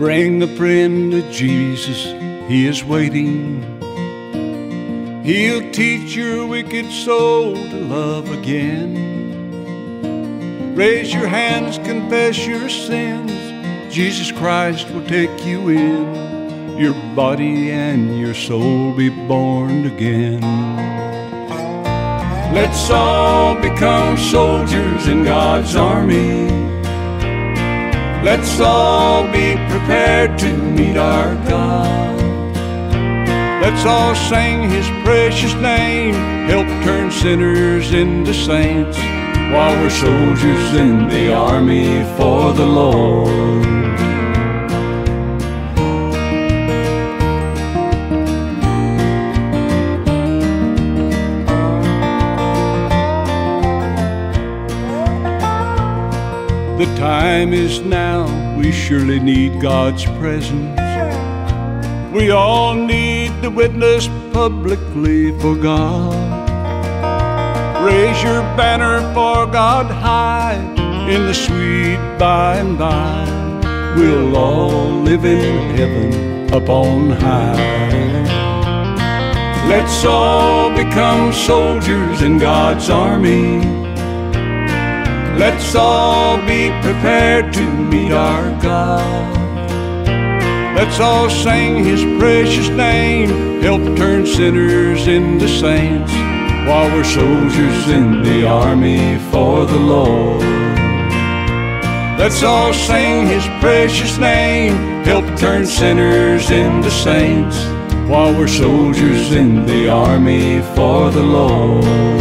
Bring the friend to Jesus, he is waiting. He'll teach your wicked soul to love again. Raise your hands, confess your sins. Jesus Christ will take you in. Your body and your soul be born again. Let's all become soldiers in God's army. Let's all be prepared to meet our God. Let's all sing His precious name, help turn sinners into saints while we're soldiers in the army for the Lord. The time is now, we surely need God's presence. We all need to witness publicly for God. Raise your banner for God high in the sweet by and by. We'll all live in heaven up on high. Let's all become soldiers in God's army. Let's all be prepared to meet our God. Let's all sing His precious name, help turn sinners into saints while we're soldiers in the army for the Lord. Let's all sing His precious name, help turn sinners into saints while we're soldiers in the army for the Lord.